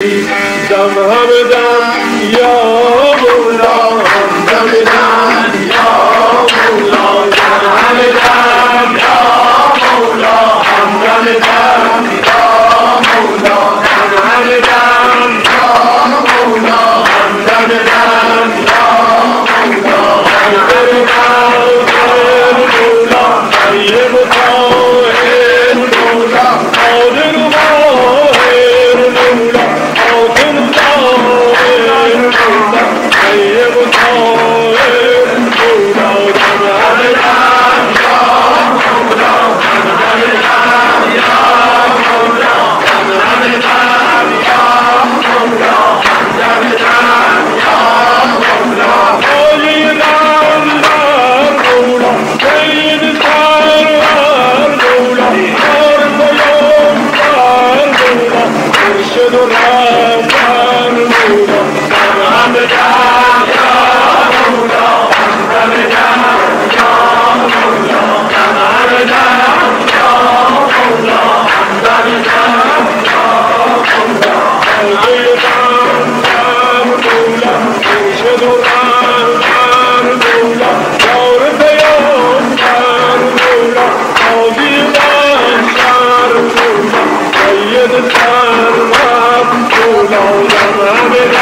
Dum, yo, dum dum dum dum. know,